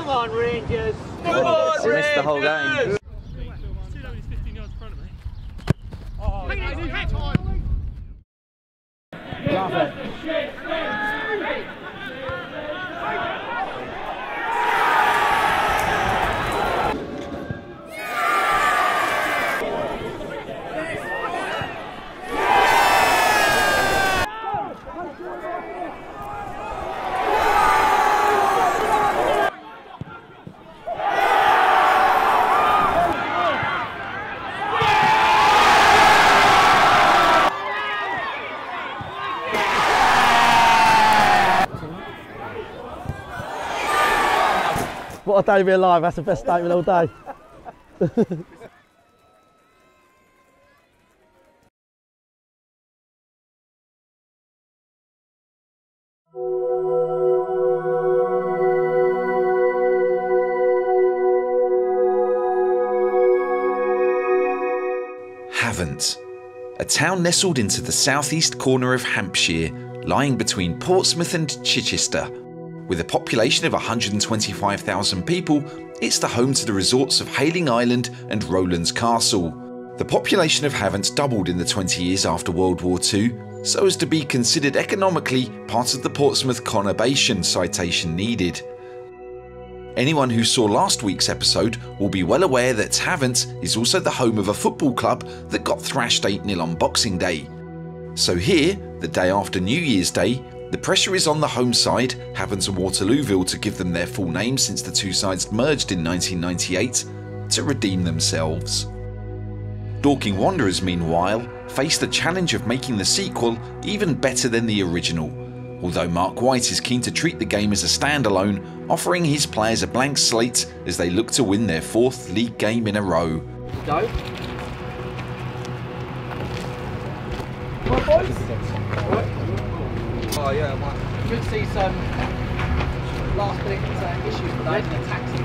Come on, Rangers. Come on, Rangers. Missed the whole game. What a day to be alive. That's the best statement all day. Havant, a town nestled into the southeast corner of Hampshire, lying between Portsmouth and Chichester. With a population of 125,000 people, it's the home to the resorts of Hayling Island and Rowlands Castle. The population of Havant doubled in the 20 years after World War II, so as to be considered economically part of the Portsmouth conurbation citation needed. Anyone who saw last week's episode will be well aware that Havant is also the home of a football club that got thrashed 8 0 on Boxing Day. So here, the day after New Year's Day, the pressure is on the home side, Havant and Waterlooville to give them their full name since the two sides merged in 1998, to redeem themselves. Dorking Wanderers, meanwhile, face the challenge of making the sequel even better than the original, although Marc White is keen to treat the game as a standalone, offering his players a blank slate as they look to win their fourth league game in a row. Go. Oh yeah, I Could see some last minute uh, issues today in the taxi.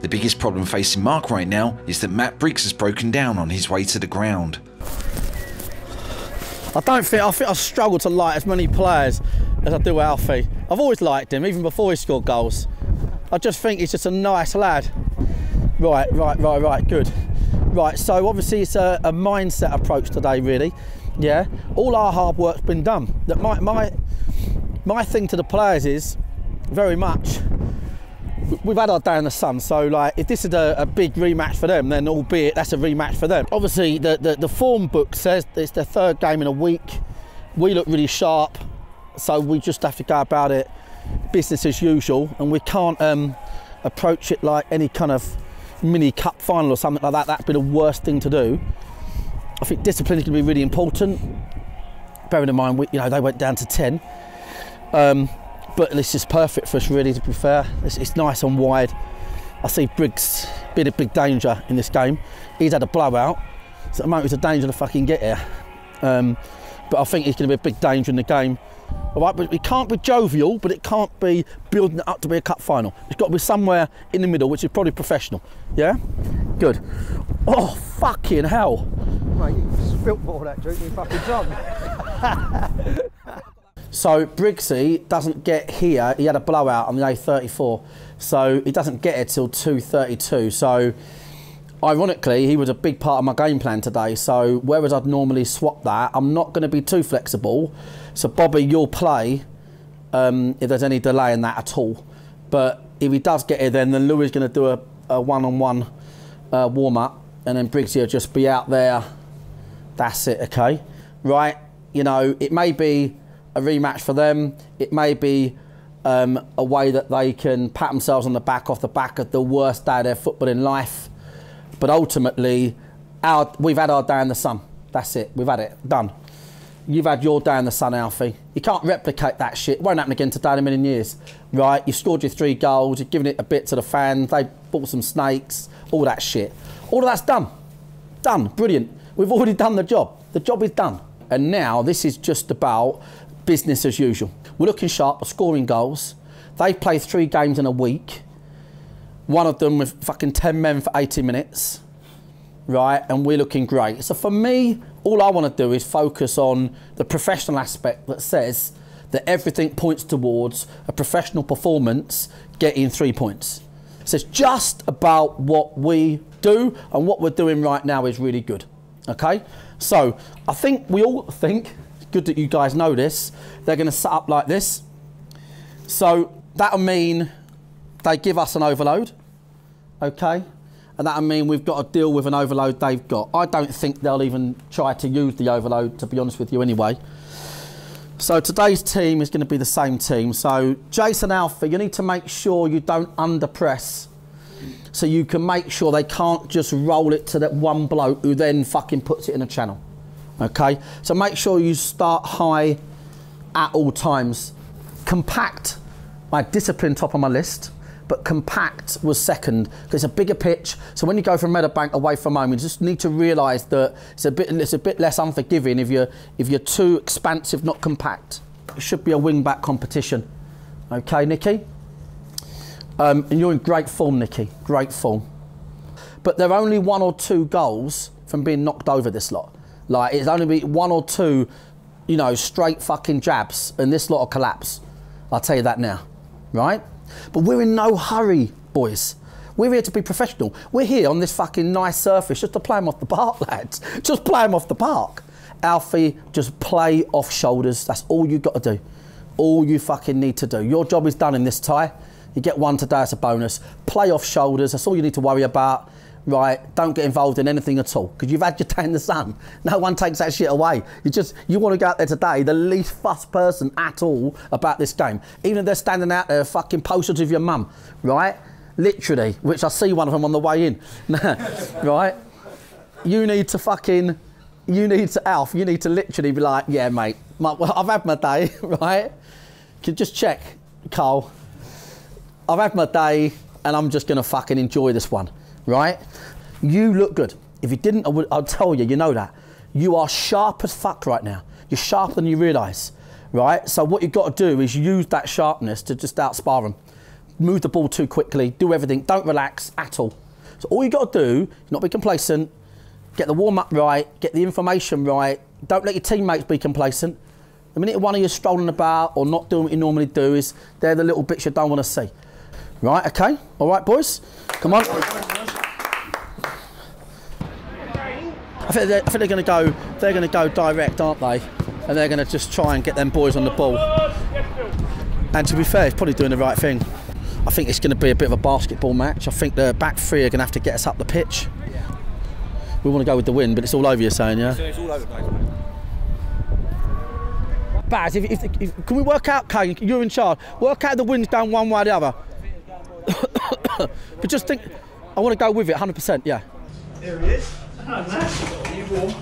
The biggest problem facing Marc right now is that Matt Briggs has broken down on his way to the ground. I don't think I think I struggle to like as many players as I do with Alfie. I've always liked him, even before he scored goals. I just think he's just a nice lad. Right, right, right, right, good. Right, so obviously it's a, a mindset approach today, really. Yeah, all our hard work's been done. That my my my thing to the players is very much we've had our day in the sun, so like if this is a, a, big rematch for them, then albeit that's a rematch for them. Obviously, the, the, the form book says it's their third game in a week. We look really sharp, so we just have to go about it business as usual, and we can't um, approach it like any kind of mini cup final or something like that. That'd be the worst thing to do. I think discipline is going to be really important. Bearing in mind, we, you know, they went down to ten. Um, but this is perfect for us really to be fair it's, it's, nice and wide I see Briggs being a big danger in this game he's had a blowout so at the moment he's a danger to fucking get here um, but I think he's going to be a big danger in the game all right but it can't be jovial but it can't be building it up to be a cup final it's got to be somewhere in the middle which is probably professional yeah good oh fucking hell Mate, you spilt more of that drink than fucking tongue. So Briggsy doesn't get here. He had a blowout on the A34, so he doesn't get it till 2:32. So ironically, he was a big part of my game plan today. So whereas I'd normally swap that, I'm not going to be too flexible. So Bobby, you'll play um, if there's any delay in that at all. But if he does get it, then then Louis is going to do a, a one-on-one uh, warm-up, and then Briggsy will just be out there. That's it, okay? Right? You know, it may be a rematch for them. It may be um, a way that they can pat themselves on the back off the back of the worst day of their footballing life. But ultimately, our, we've had our day in the sun. That's it. We've had it. Done. You've had your day in the sun, Alfie. You can't replicate that shit. It won't happen again today in a million years. Right? You've scored your three goals. You've given it a bit to the fans. They bought some snakes. All that shit. All of that's done. Done. Brilliant. We've already done the job. The job is done. And now this is just about business as usual. We're looking sharp, we're scoring goals. They play three games in a week. One of them with fucking 10 men for 80 minutes. right? And we're looking great. So for me, all I want to do is focus on the professional aspect that says that everything points towards a professional performance getting three points. So it's just about what we do, and what we're doing right now is really good. Okay? So I think we all think, good that you guys know this, they're going to set up like this. So that'll mean they give us an overload, okay? And that'll mean we've got to deal with an overload they've got. I don't think they'll even try to use the overload, to be honest with you, anyway. So today's team is going to be the same team. So Jason Alpha, you need to make sure you don't underpress. So you can make sure they can't just roll it to that one bloke who then fucking puts it in a channel. Okay? So make sure you start high at all times. Compact, my discipline top of my list, but compact was second because it's a bigger pitch. So when you go from Meadowbank away from home, you just need to realise that it's a bit it's a bit less unforgiving if you're if you're too expansive, not compact. It should be a wing back competition. Okay, Nikki. Um, and you're in great form, Nikki. Great form. But they're only one or two goals from being knocked over this lot. Like it's only one or two, you know, straight fucking jabs, and this lot will collapse. I'll tell you that now, right? But we're in no hurry, boys. We're here to be professional. We're here on this fucking nice surface just to play them off the park, lads. Just play them off the park. Alfie, just play off shoulders. That's all you got to do. All you fucking need to do. Your job is done in this tie. You get one today as a bonus. Play off shoulders. That's all you need to worry about. Right? Don't get involved in anything at all because you've had your day in the sun. No one takes that shit away. You just you want to go out there today, the least fussed person at all about this game. Even if they're standing out there, fucking posters of your mum, right? Literally, which I see one of them on the way in, right? You need to fucking, you need to Alf. You need to literally be like, yeah, mate. My, well, I've had my day, right? Can just check, Carl. I've had my day and I'm just gonna fucking enjoy this one, right? You look good. If you didn't, I would, I'll tell you, you know that. You are sharp as fuck right now. You're sharper than you realise, right? So what you've got to do is use that sharpness to just outspar them. Move the ball too quickly, do everything, don't relax at all. So all you've got to do is not be complacent, get the warm up right, get the information right, don't let your teammates be complacent. The minute one of you strolling about or not doing what you normally do is they're the little bits you don't want to see. Right, okay. All right, boys. Come on. I think they're, I think they're going to go. They're going to go direct, aren't they? And they're going to just try and get them boys on the ball. And to be fair, he's probably doing the right thing. I think it's going to be a bit of a basketball match. I think the back three are going to have to get us up the pitch. We want to go with the win, but it's all over. You're saying, yeah? It's all over the place. Baz, if, if, if, can we work out, Kane? You're in charge. Work out the wind's down one way or the other. but just think, I want to go with it 100%, yeah. There he is. Hello, Matt. You warm?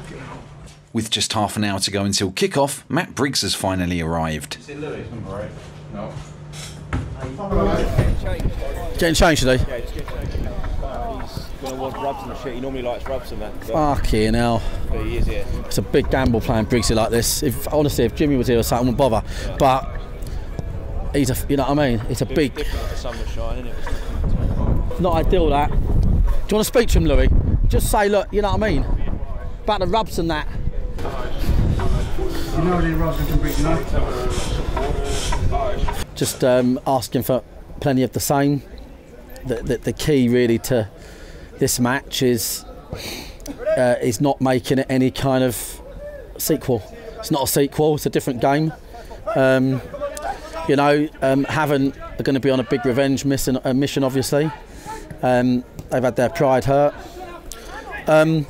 With just half an hour to go until kick-off, Matt Briggs has finally arrived. Is it Lewis? Number eight. No. Getting changed today. Yeah, just get changed. Uh, he's going to want rubs and shit. He normally likes rubs and that. But, Fucking hell. but he is here. It's a big gamble playing Briggsy like this. If Honestly, if Jimmy was here or something, I wouldn't bother. But he's a, you know what I mean? It's a big, Different if the sun was shining. It not ideal that. Do you want to speak to him, Louis? Just say, look, you know what I mean? About the rubs and that. You know any Ross can bring, no? just um, asking for plenty of the same. The, the, the key really to this match is uh, is not making it any kind of sequel. It's not a sequel. It's a different game. Um, you know, um, Havant are going to be on a big revenge mission, uh, mission obviously. Um, they've had their pride hurt. Um,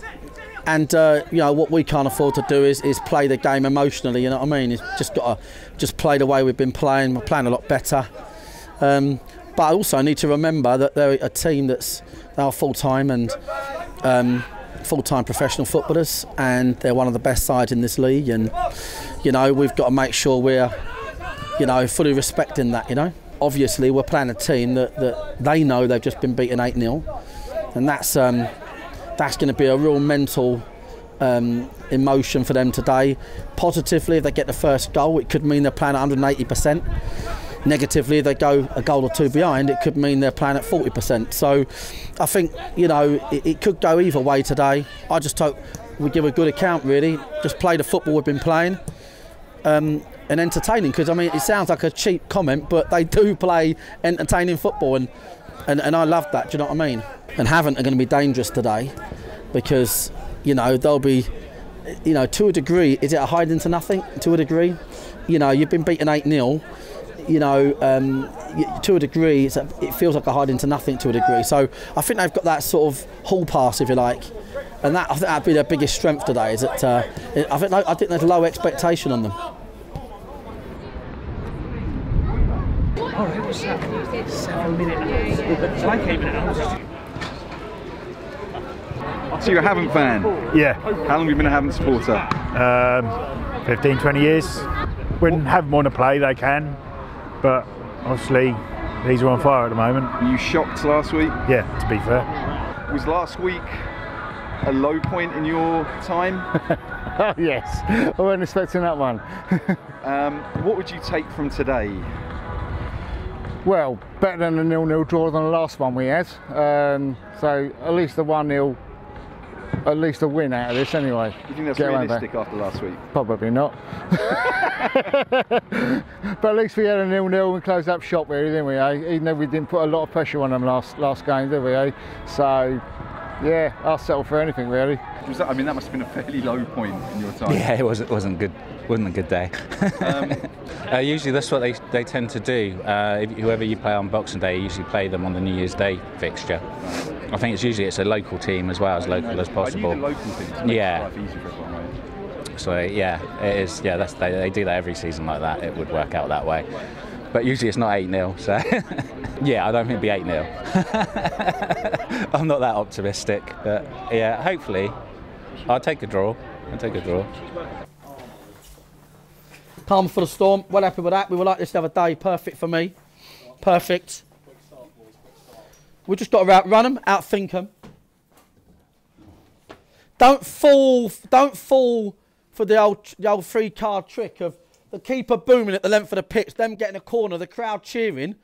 and uh, you know what we can't afford to do is, is play the game emotionally. You know what I mean? It's just got to just play the way we've been playing. We're playing a lot better. Um, but I also need to remember that they're a team that's they are full time and um, full time professional footballers, and they're one of the best sides in this league. And you know we've got to make sure we're you know fully respecting that. You know, obviously we're playing a team that, that they know they've just been beaten eight 0 and that's um, that's going to be a real mental um, emotion for them today. Positively, if they get the first goal, it could mean they're playing 180%. negatively, if they go a goal or two behind, it could mean they're playing at 40%. So I think, you know, it, it could go either way today. I just hope we give a good account, really. Just play the football we've been playing. Um, and entertaining because I mean it sounds like a cheap comment, but they do play entertaining football, and and, and I love that. Do you know what I mean? And Havant are going to be dangerous today because you know they'll be, you know, to a degree. Is it a hide into nothing? To a degree, you know, you've been beaten eight 0 you know, um, to a degree, a, it feels like a hide into nothing to a degree. So I think they've got that sort of hall pass, if you like, and that I think that'd be their biggest strength today. Is that uh, I think I think there's a low expectation on them. Oh, what's that? Seven minutes. So I came in at So you're a Havant fan? Yeah, How long have you been a Havant supporter? um, 15, 20 years. When Havant want to play, they can, but obviously these are on fire at the moment. Were you shocked last week? Yeah, to be fair. Was last week a low point in your time? Oh yes, I wasn't expecting that one. Um, what would you take from today? Well, better than the nil-nil draw than the last one we had. Um, so at least the one 0 at least a win out of this anyway. Do you think that's Get realistic after last week? Probably not. but at least we had a nil-nil and closed up shop really, didn't we? Eh? Even though we didn't put a lot of pressure on them last last game, did we? Eh? So yeah, I'll settle for anything really. Was that, I mean, that must have been a fairly low point in your time. Yeah, it wasn't wasn't good. wasn't a good day. Um, uh, usually that's what they, they tend to do. Uh, if, whoever you play on Boxing Day, you usually play them on the New Year's Day fixture. I think it's usually it's a local team as well as local as possible. need local thing Yeah. life easier for everyone, right? So yeah, it is. Yeah, that's they, they do that every season like that. It would work out that way. But usually it's not 8 0, so yeah, I don't think it'd be 8 0. I'm not that optimistic, but yeah, hopefully I'll take a draw. I'll take a draw. Calm for the storm. Well happy with that. We were like this the other day. Perfect for me. Perfect. We just got to outrun them, outthink them. Don't fall. Don't fall for the old the old three card trick of the keeper booming at the length of the pitch, them getting a corner, the crowd cheering,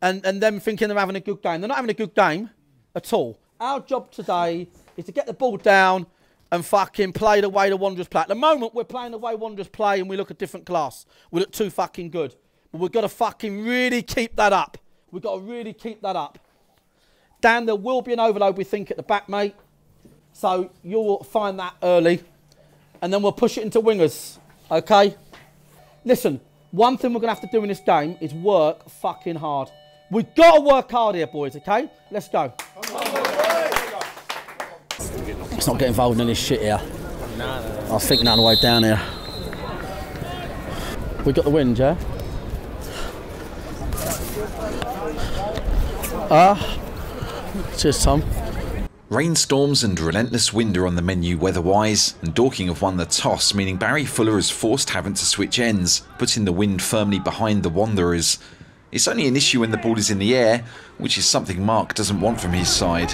and and them thinking they're having a good game. They're not having a good game at all. Our job today is to get the ball down and fucking play the way the Wanderers play. At the moment, we're playing the way Wanderers play and we look a different class. We look too fucking good. But we've got to fucking really keep that up. We've got to really keep that up. Dan, there will be an overload, we think, at the back, mate. So you'll find that early. And then we'll push it into wingers. Okay? Listen, one thing we're going to have to do in this game is work fucking hard. We've got to work hard here, boys, okay? Let's go. Let's not get involved in this shit here. I was thinking on the way down here. We got the wind, yeah? Ah. cheers, Tom. Rainstorms and relentless wind are on the menu weather-wise, and Dorking have won the toss, meaning Barry Fuller has forced Havant to switch ends, putting the wind firmly behind the Wanderers. It's only an issue when the ball is in the air, which is something Marc doesn't want from his side.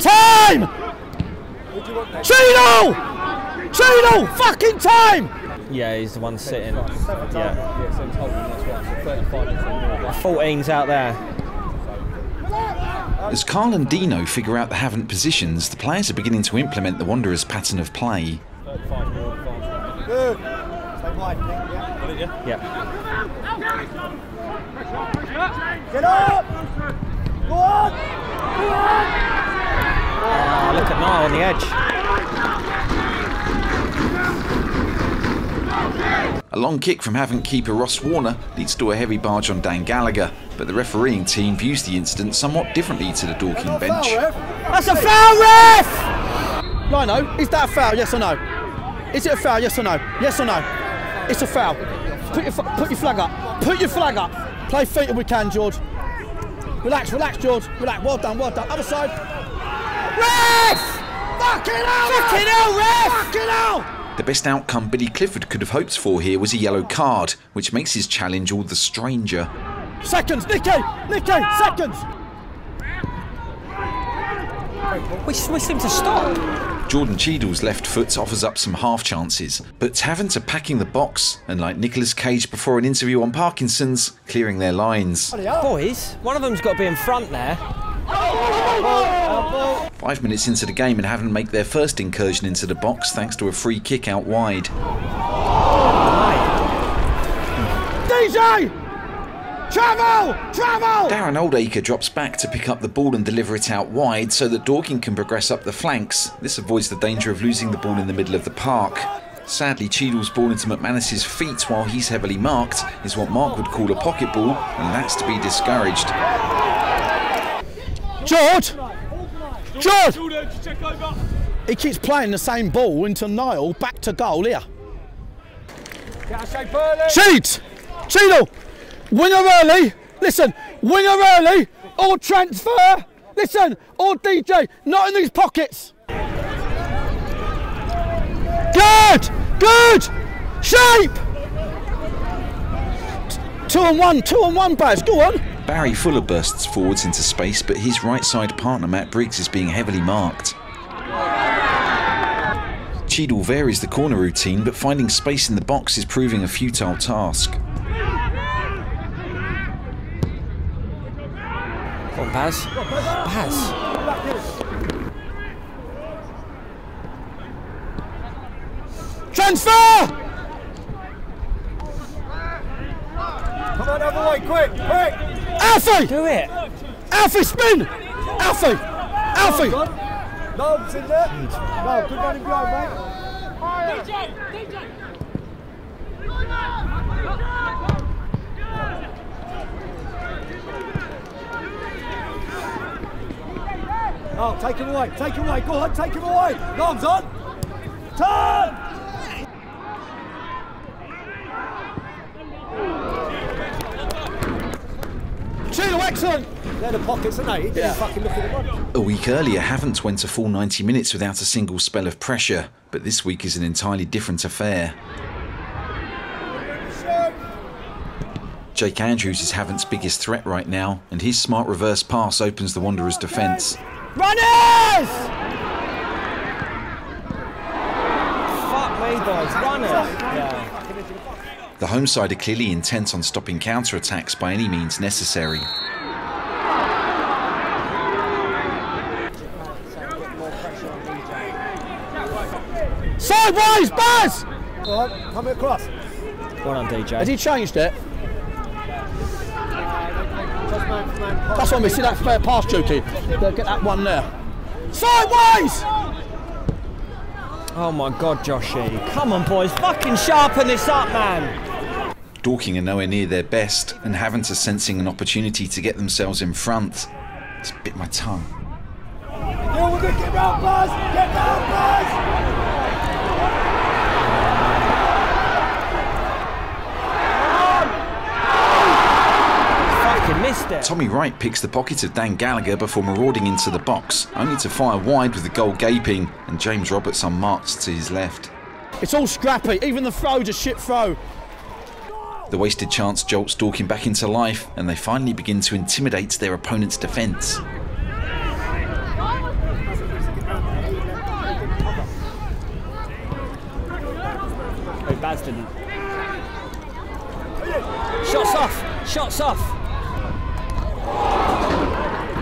Time! Chino! Chino! Fucking time! Yeah, he's the one sitting. Yeah. 14's out there. As Carl and Dino figure out the Havant positions, the players are beginning to implement the Wanderers' pattern of play. Yeah. Get up! Go on! Go on! Oh, look at Niall on the edge. A long kick from Havant keeper Ross Warner leads to a heavy barge on Dan Gallagher, but the refereeing team views the incident somewhat differently to the Dorking bench. That's a foul, ref! Lino, is that a foul? Yes or no? Is it a foul? Yes or no? Yes or no? It's a foul. Put your, put your flag up. Put your flag up. Play feet if we can, George. Relax, relax, George. Relax. Well done, well done. Other side. Ref! Fucking hell! Fucking hell, ref! Fucking hell! The best outcome Billy Clifford could have hoped for here was a yellow card, which makes his challenge all the stranger. Seconds, Nicky! Nicky, seconds! We, we seem to stop. Jordan Cheadle's left foot offers up some half chances, but Havant are packing the box and, like Nicolas Cage before an interview on Parkinson's, clearing their lines. Boys, one of them's got to be in front there. Five minutes into the game and Havant make their first incursion into the box thanks to a free kick out wide. DJ! Travel! Travel! Darren Oldacre drops back to pick up the ball and deliver it out wide so that Dorking can progress up the flanks. This avoids the danger of losing the ball in the middle of the park. Sadly, Cheadle's ball into McManus's feet while he's heavily marked is what Marc would call a pocket ball, and that's to be discouraged. George! George! He keeps playing the same ball into Niall, back to goal here. Cheat! Cheadle! Winger early! Listen, winger early! Or transfer! Listen, or DJ, not in these pockets! Good! Good! Shape! Two and one, two and one, Baz, go on! Barry Fuller bursts forwards into space, but his right side partner Matt Briggs is being heavily marked. Cheadle varies the corner routine, but finding space in the box is proving a futile task. Come on, Baz. Baz. Transfer! Come on, other way, quick, quick! Alfie! Do it. Alfie, spin! Alfie! Alfie! No, it's in there. No, good running behind, mate. DJ! DJ! Oh, take him away, take him away, go on, take him away. Arms on. Turn! Cheadle, excellent! They're the pockets, aren't they? He didn't fucking look at them. A week earlier, Havant went a full 90 minutes without a single spell of pressure, but this week is an entirely different affair. Jake Andrews is Havant's biggest threat right now, and his smart reverse pass opens the Wanderers' defence. Runners! Fuck me, boys. Runners. Yeah. The home side are clearly intent on stopping counter-attacks by any means necessary. Sideways, Baz! All right, come across. Well done, DJ. Has he changed it? Just man for man. pass. That's why we see that fair pass, Juki. Get that one there. Sideways! Oh my god, Joshy. Come on, boys. Fucking sharpen this up, man. Dorking are nowhere near their best, and Havant are sensing an opportunity to get themselves in front. It's bit my tongue. You with it, get round, Buzz! Get round, Buzz! Fucking missed it. Tommy Wright picks the pocket of Dan Gallagher before marauding into the box, only to fire wide with the goal gaping, and James Roberts unmarked to his left. It's all scrappy. Even the throw's a shit throw. The wasted chance jolts Dorking back into life, and they finally begin to intimidate their opponent's defence. Oh, Baz didn't. Shots off. Shots off.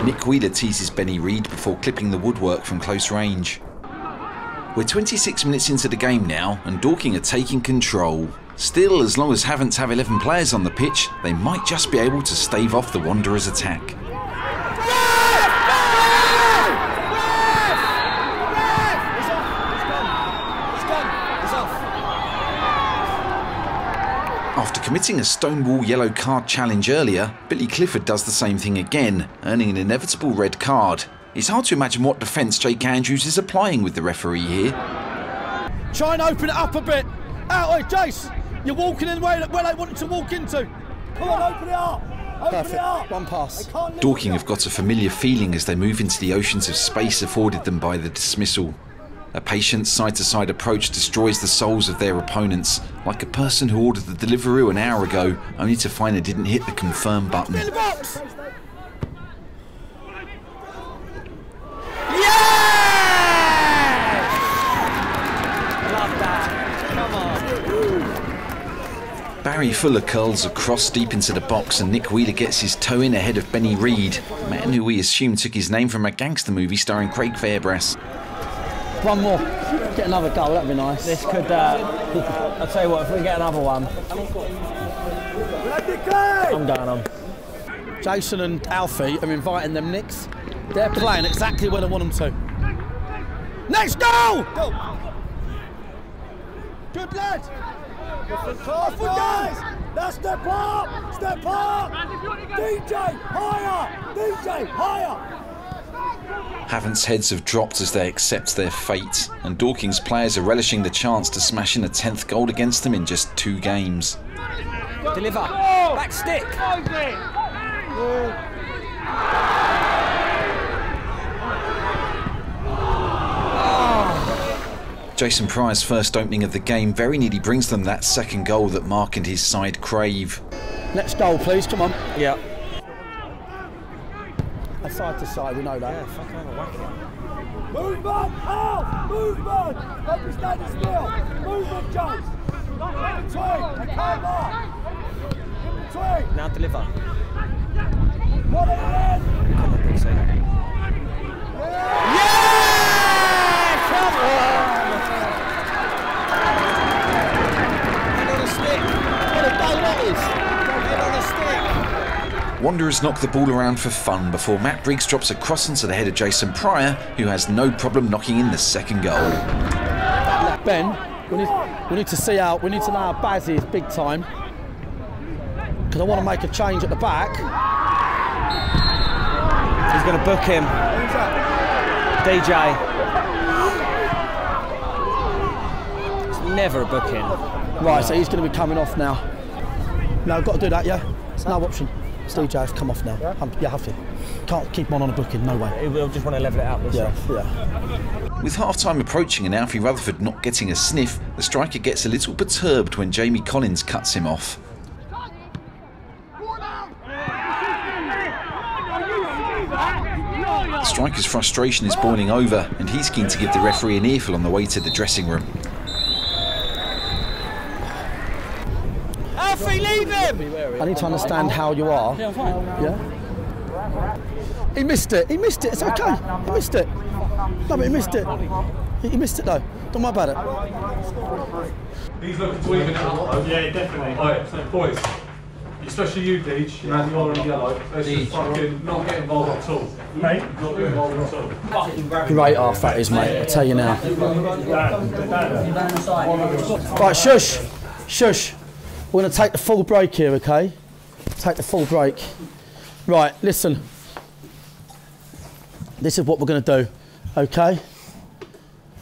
Nick Wheeler teases Benny Reed before clipping the woodwork from close range. We're 26 minutes into the game now, and Dorking are taking control. Still, as long as Havants have 11 players on the pitch, they might just be able to stave off the Wanderers' attack. After committing a stonewall yellow card challenge earlier, Billy Clifford does the same thing again, earning an inevitable red card. It's hard to imagine what defence Jake Andrews is applying with the referee here. Try and open it up a bit. Out, oi, Jace. You're walking in where, where they wanted to walk into. Come on, open it up! Open it up! One pass. They can't leave Dorking have got a familiar feeling as they move into the oceans of space afforded them by the dismissal. A patient side to side approach destroys the souls of their opponents, like a person who ordered the delivery an hour ago only to find they didn't hit the confirm button. Barry Fuller curls across deep into the box and Nick Wheeler gets his toe in ahead of Benny Reed, a man who we assume took his name from a gangster movie starring Craig Fairbrass. One more. Get another goal, that'd be nice. This could, uh, I'll tell you what, if we get another one, I'm going on. Jason and Alfie are inviting them Knicks. They're playing exactly where they want them to. Next goal! Good lad! Off we guys! Now step up! Step up! DJ, higher! DJ, higher! Havant's heads have dropped as they accept their fate, and Dorking's players are relishing the chance to smash in a 10th goal against them in just two games. Deliver. Back stick. Jason Pryor's first opening of the game very nearly brings them that second goal that Marc and his side crave. Next goal, please, come on. Yeah. Side to side, we know that. Yeah, fucking have a whack it. Movement! Out! Movement! Don't be standing still! Movement, James! In between! They come up! In between! Now deliver. What are you in? Come on, Big C. Yeah! Come on! Head on a stick. What a goal that is. Head on a stick. Wanderers knock the ball around for fun before Matt Briggs drops a cross into the head of Jason Pryor, who has no problem knocking in the second goal. Ben, we need, we need to see out, we need to know how Bazzy is big time. Because I want to make a change at the back. He's going to book him. DJ. It's never a booking. Right, so he's going to be coming off now. No, I've got to do that, yeah? It's no option. Steve Jazz, come off now. Yeah, um, you have to. Can't keep him on on a booking, no way. We'll just want to level it out. Yeah, yeah. With half time approaching and Alfie Rutherford not getting a sniff, the striker gets a little perturbed when Jamie Collins cuts him off. The striker's frustration is boiling over, and he's keen to give the referee an earful on the way to the dressing room. Alfie, leave him! I need to understand how you are. Yeah, I'm fine. Yeah? He missed it. He missed it. It's okay. He missed it. No, but he missed it. He he missed it though. Don't worry about it. He's looking to even it up. Yeah, definitely. Alright, so boys. Especially you, Deej, you had the orange and yellow. Let's just fucking not get involved at all. Hey? Not get involved at all. Great half that is, mate. I tell you now. Right, shush, shush. We're going to take the full break here, okay? Take the full break. Right, listen. This is what we're going to do, okay?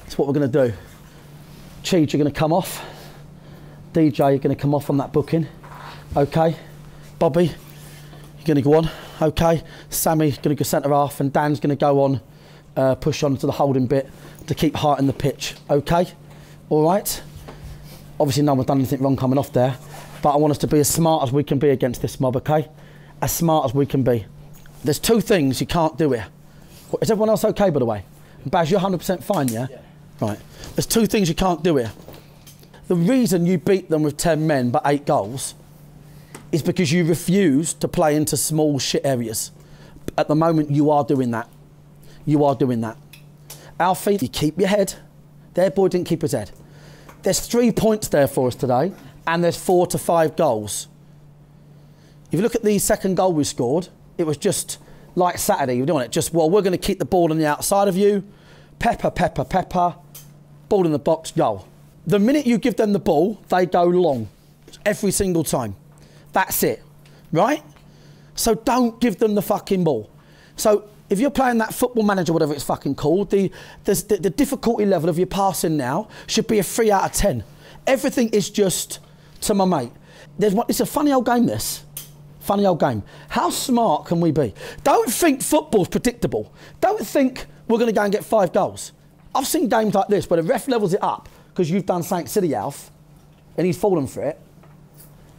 That's what we're going to do. Cheech, you're going to come off. DJ, you're going to come off on that booking, okay? Bobby, you're going to go on, okay? Sammy's going to go centre half, and Dan's going to go on, uh, push on to the holding bit to keep height in the pitch, okay? All right? Obviously, no one's done anything wrong coming off there, but I want us to be as smart as we can be against this mob, okay? As smart as we can be. There's two things you can't do here. Is everyone else okay, by the way? Baz, you're 100% fine, yeah? Right. There's two things you can't do here. The reason you beat them with 10 men but eight goals is because you refuse to play into small shit areas. At the moment, you are doing that. You are doing that. Alfie, you keep your head. Their boy didn't keep his head. There's three points there for us today, and there's four to five goals. If you look at the second goal we scored, it was just like Saturday, you're doing it. Just, well, we're going to keep the ball on the outside of you. Pepper, pepper, pepper. Ball in the box, goal. The minute you give them the ball, they go long. Every single time. That's it. Right? So don't give them the fucking ball. So if you're playing that football manager, whatever it's fucking called, the, the, the difficulty level of your passing now should be a 3 out of 10. Everything is just to my mate. There's it's a funny old game, this. Funny old game. How smart can we be? Don't think football's predictable. Don't think we're going to go and get five goals. I've seen games like this where the ref levels it up because you've done St. City Alf and he's fallen for it.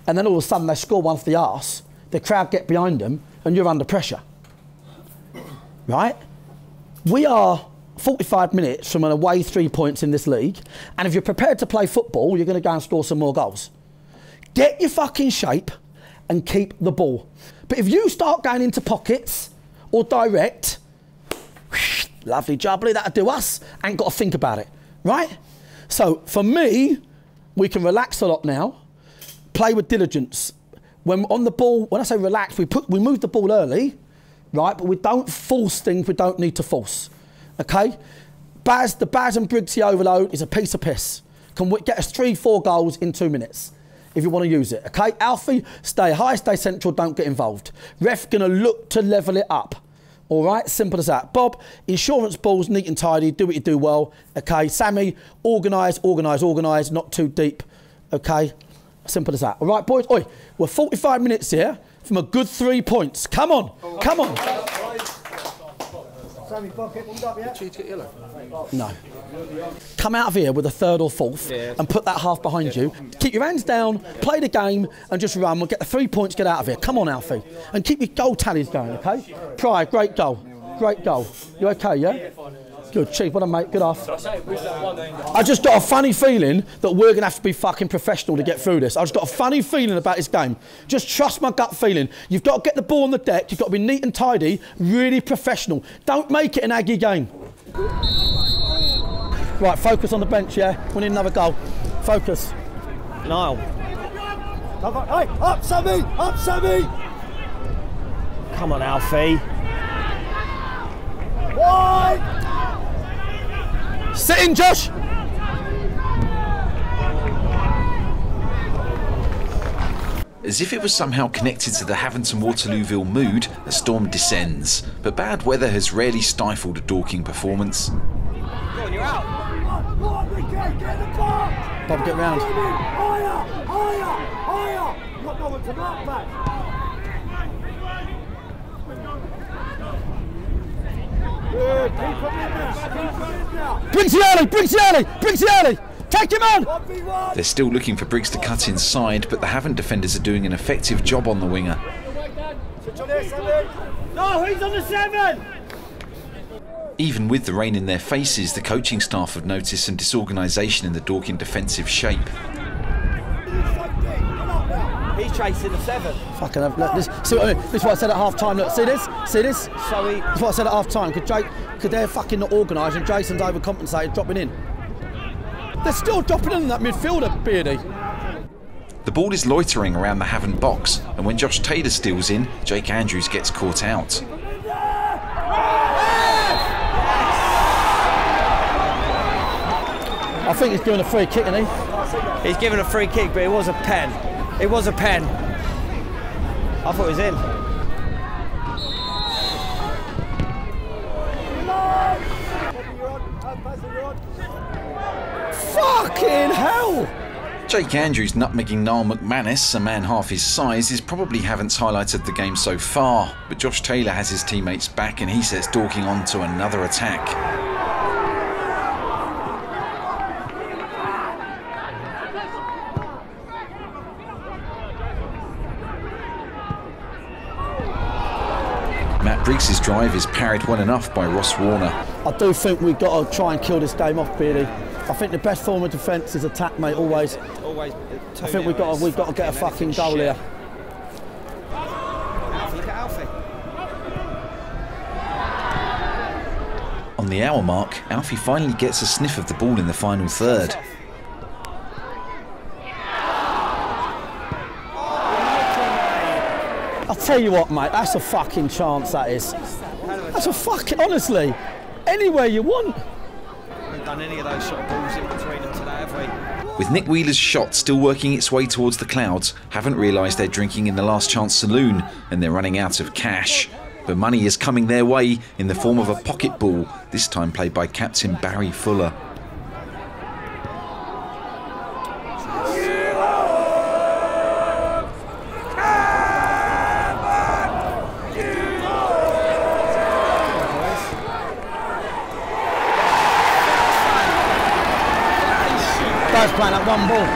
And then all of a sudden they score one for the arse, the crowd get behind them, and you're under pressure. Right? We are 45 minutes from an away three points in this league, and if you're prepared to play football, you're going to go and score some more goals. Get your fucking shape and keep the ball. But if you start going into pockets or direct, lovely jubbly, that'll do us. Ain't got to think about it, right? So for me, we can relax a lot now, play with diligence. When on the ball, when I say relax, we put we move the ball early, right? But we don't force things we don't need to force. Okay? Baz, the Baz and Briggsy overload is a piece of piss. Can we get us three, four goals in two minutes? If you want to use it, okay? Alfie, stay high, stay central, don't get involved. Ref gonna look to level it up. All right, simple as that. Bob, insurance balls, neat and tidy, do what you do well. Okay, Sammy, organise, organise, organise, not too deep. Okay, simple as that. All right, boys. Oi, we're 45 minutes here from a good three points. Come on, come on. Sammy, pocket, warmed up yet? Cheese get yellow. No. Come out of here with a third or fourth and put that half behind you. Keep your hands down, play the game, and just run. We'll get the three points, get out of here. Come on, Alfie. And keep your goal tallies going, okay? Pride, great goal. Great goal. You okay, yeah? Good, Chief, what a mate, good off. I just got a funny feeling that we're going to have to be fucking professional to get through this. I just got a funny feeling about this game. Just trust my gut feeling. You've got to get the ball on the deck, you've got to be neat and tidy, really professional. Don't make it an Aggie game. Right, focus on the bench, yeah? We need another goal. Focus. Niall. Hey, up, Sammy! Up, Sammy! Come on, Alfie. Wide! Sit in, Josh! As if it was somehow connected to the Havant and Waterlooville mood, the storm descends. But bad weather has rarely stifled a Dorking performance. Go on, Ricky, get in the box! Bob, get round. Higher, higher, higher! You've got no one to mark back. Good, keep him in there, keep him in there. Briggs early, Briggs early, Briggs early! Take him on! They're still looking for Briggs to cut inside, but the Havant defenders are doing an effective job on the winger. Switch on here, Sammy! No, he's on the seven! Even with the rain in their faces, the coaching staff have noticed some disorganisation in the Dorking defensive shape. He's chasing the seven. Fucking hell, look, this, see what I mean? This is what I said at half time. Look, see this? See this? So he. That's what I said at half time. Could, Jake, could they're fucking not organised and Jason's overcompensated dropping in? They're still dropping in that midfielder, Beardy. The ball is loitering around the Havant box, and when Josh Taylor steals in, Jake Andrews gets caught out. I think he's doing a free kick, isn't he? He's given a free kick, but it was a pen. It was a pen. I thought it was in. Fucking hell! Jake Andrews nutmegging Niall McManus, a man half his size, is probably highlight highlighted the game so far. But Josh Taylor has his teammates back and he sets Dorking on to another attack. Matt Briggs' drive is parried well enough by Ross Warner. I do think we've got to try and kill this game off, Beardy. I think the best form of defence is attack, mate, always. Always. I think we've got to, we've got to get a fucking goal here. Look at Alfie. On the hour mark, Alfie finally gets a sniff of the ball in the final third. Tell you what, mate, that's a fucking chance, that is. That's a fucking, honestly, anywhere you want. done any of those sort balls in between them today, have we? With Nick Wheeler's shot still working its way towards the clouds, haven't realised they're drinking in the last chance saloon and they're running out of cash. But money is coming their way in the form of a pocket ball, this time played by Captain Barry Fuller. Guys playing one ball.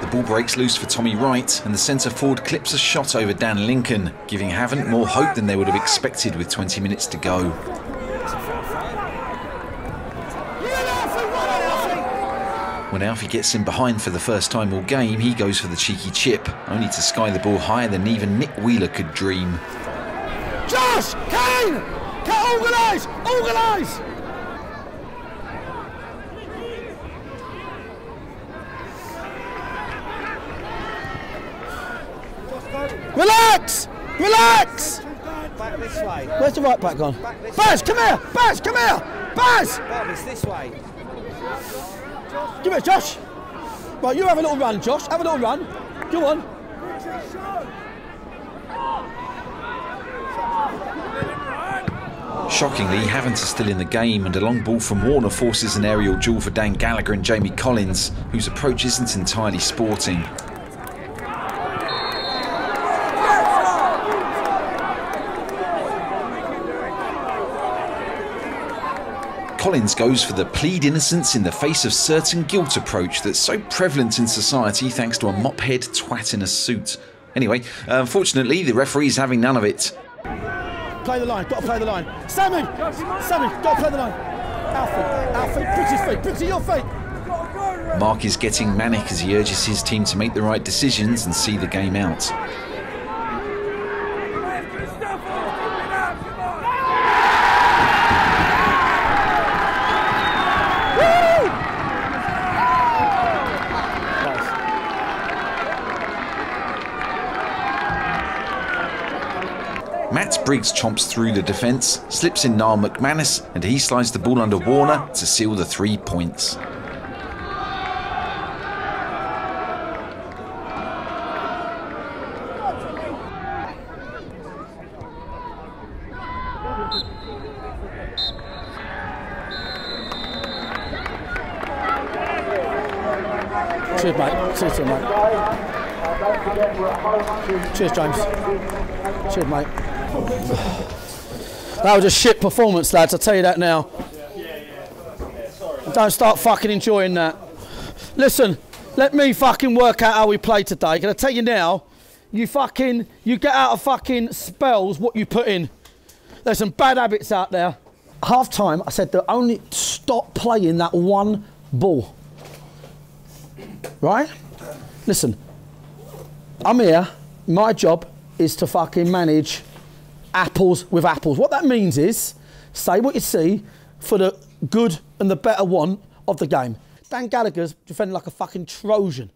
The ball breaks loose for Tommy Wright, and the centre forward clips a shot over Dan Lincoln, giving Havant more hope than they would have expected with 20 minutes to go. When Alfie gets in behind for the first time all game, he goes for the cheeky chip, only to sky the ball higher than even Nick Wheeler could dream. Josh! Kane! Kane, organise! Organise! Relax! Relax! Back this way. Where's the right back gone? Baz, come here! Baz, come here! Baz! Bob, it's this way. Give it, Josh. Right, you have a little run, Josh. Have a little run. Go on. Shockingly, Havant is still in the game, and a long ball from Warner forces an aerial duel for Dan Gallagher and Jamie Collins, whose approach isn't entirely sporting. Collins goes for the plead innocence in the face of certain guilt approach that's so prevalent in society thanks to a mophead twat in a suit. Anyway, unfortunately, the referee's having none of it. Play the line. Got to play the line. Sammy! Sammy, got to play the line. Alfie, Alfie, British feet. British your feet. Marc is getting manic as he urges his team to make the right decisions and see the game out. Briggs chomps through the defence, slips in Niall McManus, and he slides the ball under Warner to seal the three points. Cheers, mate. Cheers, mate. Cheers, James. Cheers, mate. That was a shit performance, lads. I'll tell you that now. Don't start fucking enjoying that. Listen, let me fucking work out how we play today. Can I tell you now? You fucking, you get out of fucking spells what you put in. There's some bad habits out there. Half time, I said to only stop playing that one ball. Right? Listen, I'm here. My job is to fucking manage apples with apples. What that means is say what you see for the good and the better one of the game. Dan Gallagher's defending like a fucking Trojan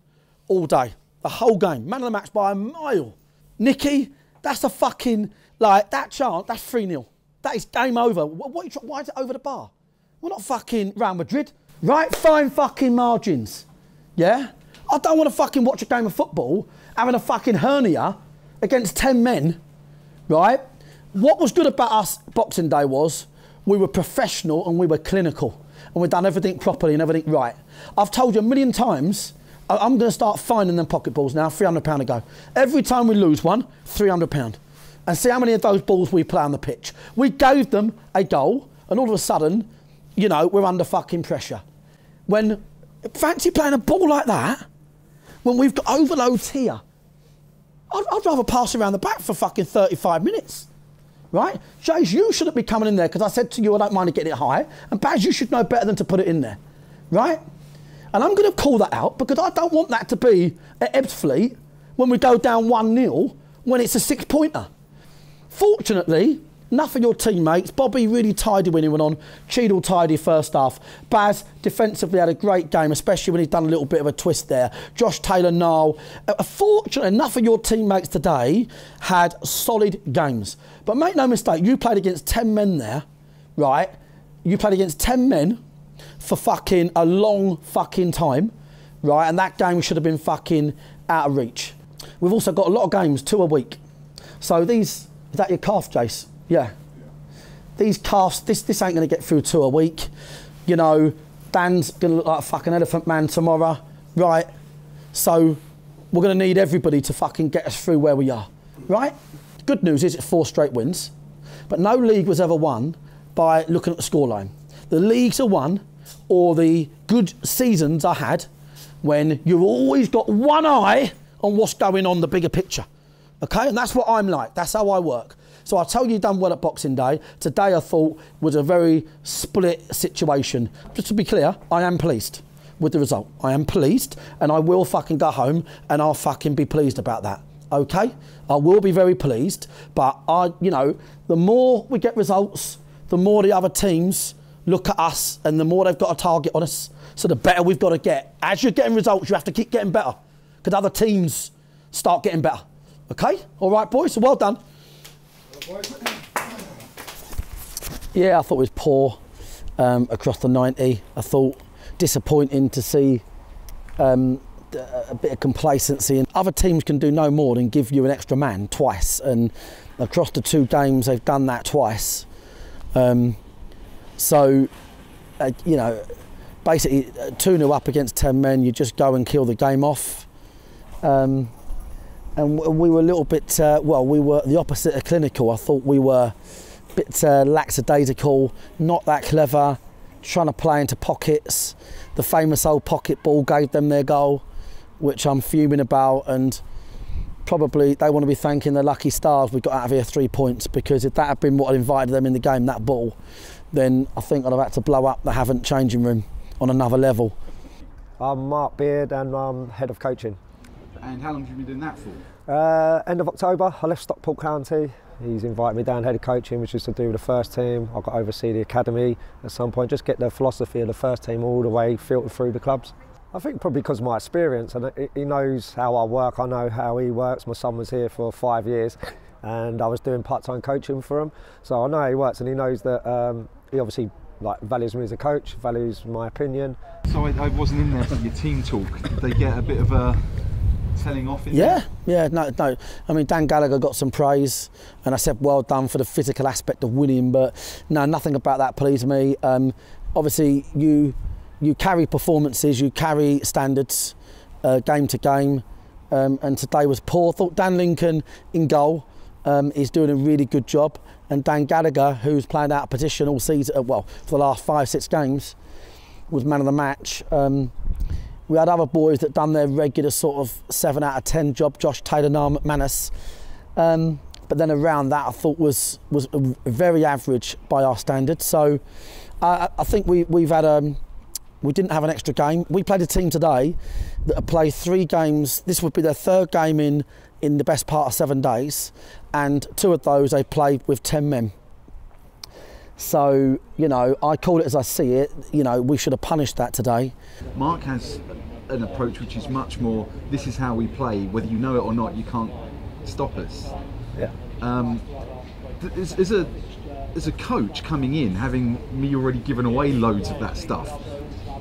all day, the whole game. Man of the match by a mile. Nicky, that's a fucking, like, that chance, that's 3 0. That is game over. What, what you why is it over the bar? We're not fucking Real Madrid. Right, fine fucking margins. Yeah? I don't want to fucking watch a game of football having a fucking hernia against 10 men, right? What was good about us Boxing Day was we were professional and we were clinical and we'd done everything properly and everything right. I've told you a million times, I'm going to start finding them pocket balls now, £300 a go. Every time we lose one, £300. And see how many of those balls we play on the pitch. We gave them a goal and all of a sudden, you know, we're under fucking pressure. When, fancy playing a ball like that, when we've got overloads here. I'd, I'd rather pass around the back for fucking 35 minutes. Right? Jays, you shouldn't be coming in there because I said to you I don't mind getting it high. And Baz, you should know better than to put it in there. Right? And I'm going to call that out because I don't want that to be at Ebbsfleet when we go down 1 0 when it's a six pointer. Fortunately, of your teammates. Bobby really tidy when he went on. Cheadle tidy first half. Baz defensively had a great game, especially when he's done a little bit of a twist there. Josh Taylor, Niall. Uh, fortunately, enough of your teammates today had solid games. But make no mistake, you played against 10 men there, right? You played against 10 men for fucking a long fucking time, right? And that game should have been fucking out of reach. We've also got a lot of games, two a week. So these, is that your calf, Jace? Yeah. These calves, this, this ain't going to get through two a week. You know, Dan's going to look like a fucking elephant man tomorrow, right? So we're going to need everybody to fucking get us through where we are, right? Good news is it's four straight wins, but no league was ever won by looking at the scoreline. The leagues are won, or the good seasons I had, when you've always got one eye on what's going on the bigger picture. Okay, and that's what I'm like. That's how I work. So I told you you've done well at Boxing Day. Today I thought was a very split situation. Just to be clear, I am pleased. with the result. I am pleased, and I will fucking go home and I'll fucking be pleased about that. Okay, I will be very pleased, but I, you know, the more we get results, the more the other teams look at us, and the more they've got a target on us. So the better we've got to get. As you're getting results, you have to keep getting better, because other teams start getting better. Okay, all right, boys. So well done. Yeah, I thought it was poor um, across the 90. I thought disappointing to see um, a bit of complacency. And other teams can do no more than give you an extra man twice. And across the two games, they've done that twice. Um, so, uh, you know, basically, 2 0 up against 10 men, you just go and kill the game off. Um, and we were a little bit, uh, well, we were the opposite of clinical. I thought we were a bit uh, lackadaisical, not that clever, trying to play into pockets. The famous old pocket ball gave them their goal, which I'm fuming about. And probably they want to be thanking the lucky stars we got out of here three points because if that had been what had invited them in the game, that ball, then I think I'd have had to blow up the Havant changing room on another level. I'm Mark Beard and I'm head of coaching. And how long have you been doing that for? Uh, end of October, I left Stockport County. He's invited me down head of coaching, which is to do with the first team. I've got to oversee the academy at some point, just get the philosophy of the first team all the way filtered through the clubs. I think probably because of my experience, and he knows how I work, I know how he works. My son was here for five years, and I was doing part-time coaching for him, so I know how he works, and he knows that um, he obviously like values me as a coach, values my opinion. So I, I wasn't in there for your team talk. Did they get a bit of a telling off? yeah, there? yeah, no, no. I mean, Dan Gallagher got some praise, and I said well done for the physical aspect of winning, but no, nothing about that pleased me. Um, obviously, you you carry performances, you carry standards, uh, game to game, um, and today was poor. Thought Dan Lincoln in goal um, is doing a really good job, and Dan Gallagher, who's played out of position all season, uh, well, for the last five six games, was man of the match. Um, we had other boys that done their regular sort of seven out of ten job. Josh Taylor, Niall McManus. Um, but then around that, I thought was was very average by our standards. So I think we we've had um, we didn't have an extra game. We played a team today that played three games. This would be their third game in in the best part of seven days, and two of those they played with ten men. So, you know, I call it as I see it. You know, we should have punished that today. Marc has an approach which is much more this is how we play, whether you know it or not, you can't stop us. Yeah. Um, as, as, a, as a coach coming in, having me already given away loads of that stuff,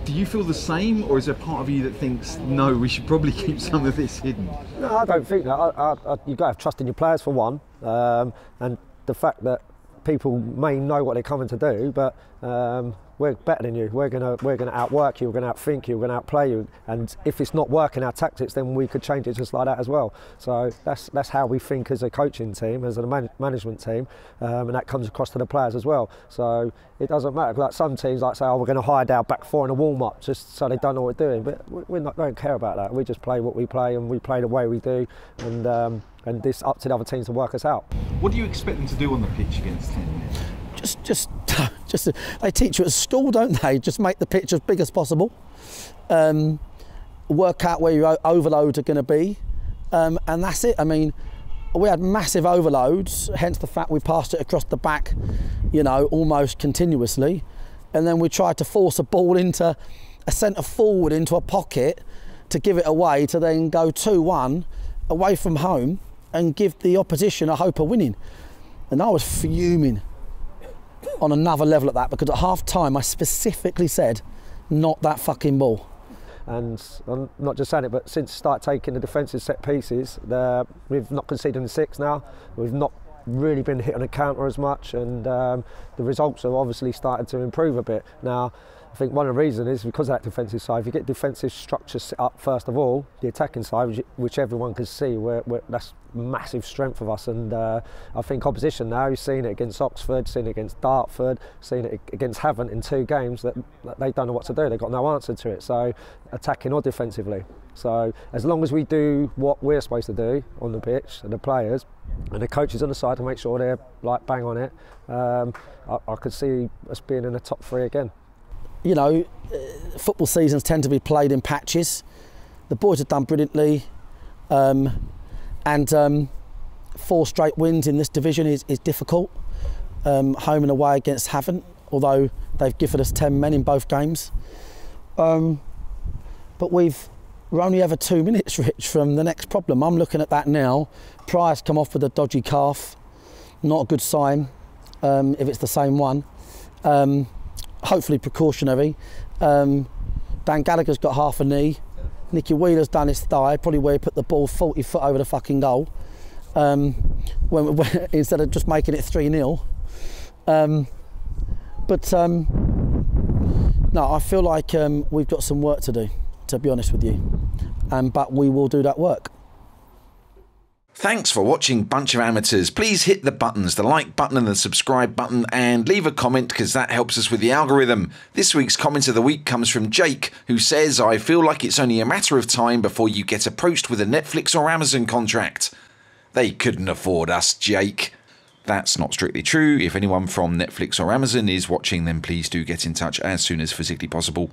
do you feel the same, or is there part of you that thinks, no, we should probably keep some of this hidden? No, I don't think that. I, I, I, you've got to have trust in your players for one, um, and the fact that people may know what they're coming to do, but um, we're better than you. We're gonna we're gonna outwork you. We're gonna outthink you. We're gonna outplay you. And if it's not working our tactics, then we could change it just like that as well. So that's that's how we think as a coaching team, as a man- management team, um, and that comes across to the players as well. So it doesn't matter. Like some teams, like say, oh, we're going to hide our back four in a warm up just so they don't know what we're doing. But we not, don't care about that. We just play what we play, and we play the way we do, and. Um, and this up to the other teams to work us out. What do you expect them to do on the pitch against 10 Just, just, just they teach you at school, don't they? Just make the pitch as big as possible. Um, work out where your overloads are going to be, um, and that's it. I mean, we had massive overloads, hence the fact we passed it across the back, you know, almost continuously, and then we tried to force a ball into a centre forward into a pocket to give it away to then go 2-1 away from home and give the opposition a hope of winning. And I was fuming on another level at that because at half time I specifically said, not that fucking ball. And I'm not just saying it, but since start taking the defensive set pieces, we've not conceded in six now. We've not really been hit on a counter as much, and um, the results have obviously started to improve a bit. Now, I think one of the reasons is because of that defensive side. If you get defensive structure set up first of all, the attacking side, which, everyone can see, we're, we're, that's massive strength of us. And uh, I think opposition now, you've seen it against Oxford, seen it against Dartford, seen it against Havant in two games that, that they don't know what to do. They've got no answer to it. So attacking or defensively. So as long as we do what we're supposed to do on the pitch and the players, and the coaches on the side to make sure they're like bang on it, um, I, I could see us being in the top three again you know, football seasons tend to be played in patches. The boys have done brilliantly, um, and um, four straight wins in this division is, is difficult. Um, home and away against Havant, although they've given us 10 men in both games. Um, but we've we're only ever two minutes, Rich, from the next problem. I'm looking at that now. Price come off with a dodgy calf, not a good sign um, if it's the same one. Hopefully precautionary. Um, Dan Gallagher's got half a knee. Nicky Wheeler's done his thigh, probably where he put the ball 40 foot over the fucking goal. Um, when, when, instead of just making it 3 0. Um, but um, no, I feel like um, we've got some work to do, to be honest with you. Um, but we will do that work. Thanks for watching Bunch of Amateurs. Please hit the buttons, the like button and the subscribe button, and leave a comment because that helps us with the algorithm. This week's comment of the week comes from Jake, who says, I feel like it's only a matter of time before you get approached with a Netflix or Amazon contract. They couldn't afford us, Jake. That's not strictly true. If anyone from Netflix or Amazon is watching, then please do get in touch as soon as physically possible.